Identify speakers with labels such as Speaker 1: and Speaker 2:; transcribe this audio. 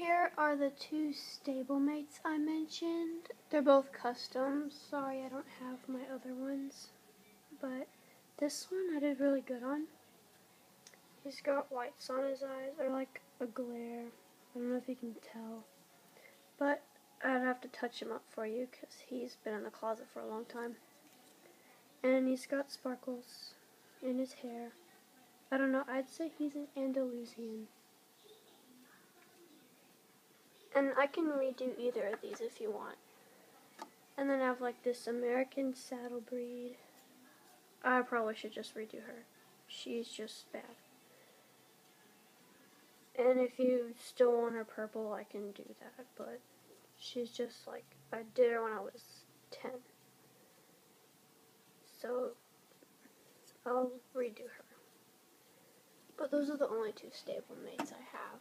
Speaker 1: Here are the two stablemates I mentioned. They're both custom. Sorry I don't have my other ones. But this one I did really good on. He's got whites on his eyes, or like a glare. I don't know if you can tell. But I'd have to touch him up for you because he's been in the closet for a long time. And he's got sparkles in his hair. I don't know, I'd say he's an Andalusian. And I can redo either of these if you want. And then I have like this American Saddlebred. I probably should just redo her. She's just bad. And if you still want her purple, I can do that. But she's just like, I did her when I was 10. So, I'll redo her. But those are the only two stable mates I have.